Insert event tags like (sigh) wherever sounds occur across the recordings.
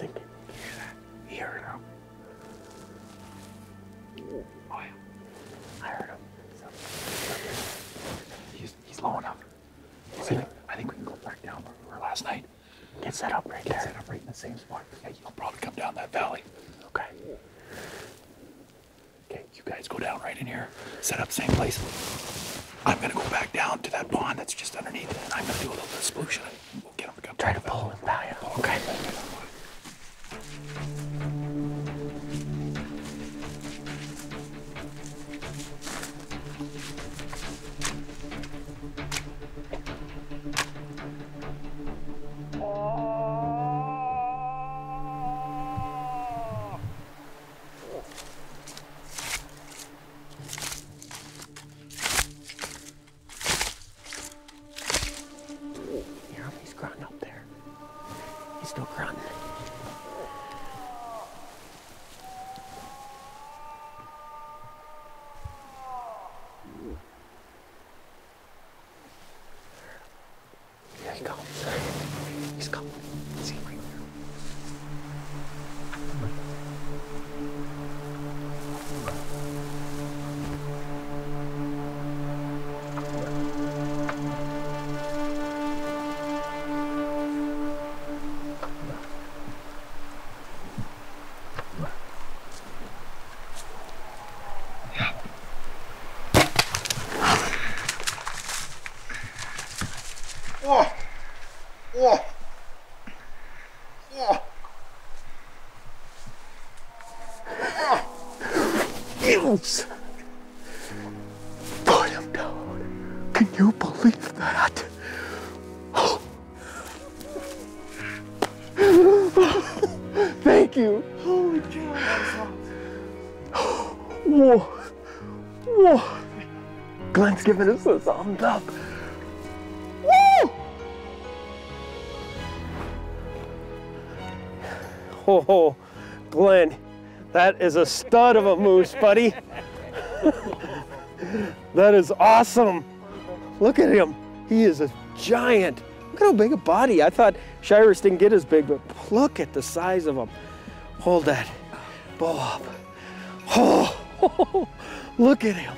You hear him? I think. You hear it now? Oh, yeah. I heard him. He's, he's low enough. I think, I think we can go back down where we were last night. Get set up right Get set up right in the same spot. Yeah, you'll probably come down that valley. Okay. Okay, you guys go down right in here. Set up same place. I'm gonna go back down to that pond that's just underneath it, and I'm gonna do a little bit of solution. and We'll get him to come Try to pull him Oh! Oh! Oh! Eels! You believe that? (gasps) Thank you. Holy cow! Whoa. Whoa. Glenn's giving us a thumbs up. Woo! Oh, Glenn, that is a stud of a moose, buddy. (laughs) that is awesome. Look at him. He is a giant. Look at how big a body. I thought Shiras didn't get as big, but look at the size of him. Hold that. Bow up. Oh, (laughs) look at him.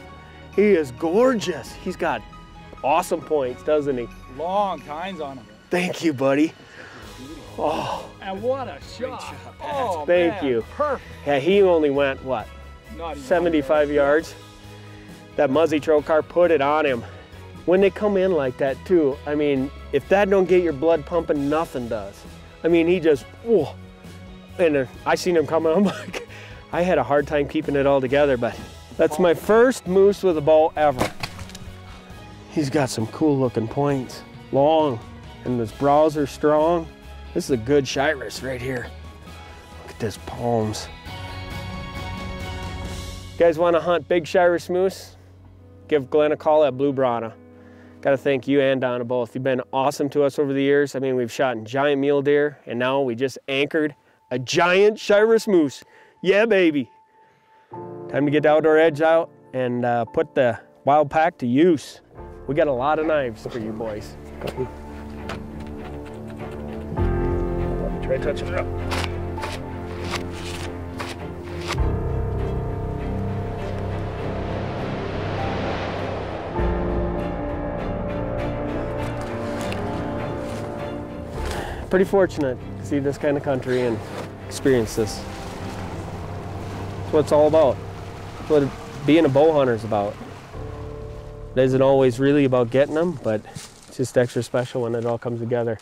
He is gorgeous. He's got awesome points, doesn't he? Long tines on him. Thank you, buddy. Oh, And what a shot! Oh, Thank man. you. Perfect. yeah, he only went, what, Not even 75 yards? That Muzzy Trocar put it on him. When they come in like that, too, I mean, if that don't get your blood pumping, nothing does. I mean, he just, whoa. And uh, I seen him coming, (laughs) I'm like, I had a hard time keeping it all together, but that's my first moose with a bow ever. He's got some cool looking points, long, and his brows are strong. This is a good Shiras right here. Look at this palms. You guys want to hunt big Shiras moose? Give Glenn a call at Blue Brana. Got to thank you and Donna both. You've been awesome to us over the years. I mean, we've shot in giant mule deer, and now we just anchored a giant Shiras moose. Yeah, baby. Time to get the outdoor edge out and uh, put the wild pack to use. We got a lot of knives for you boys. Try touching it up. Pretty fortunate to see this kind of country and experience this. That's what it's all about. What being a bow hunter is about. It isn't always really about getting them, but it's just extra special when it all comes together.